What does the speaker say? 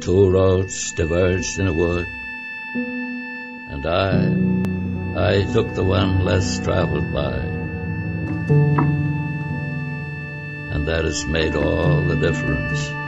Two roads diverged in a wood, and I, I took the one less traveled by. And that has made all the difference.